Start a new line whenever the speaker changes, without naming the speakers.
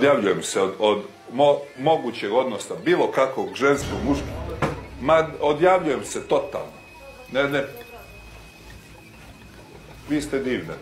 Odjavljujem se od, od mo, mogućeg odnosa, bilo kakvog ženskog, muškog. Ma, odjavljujem se totalno. Ne, ne. Vi ste divne.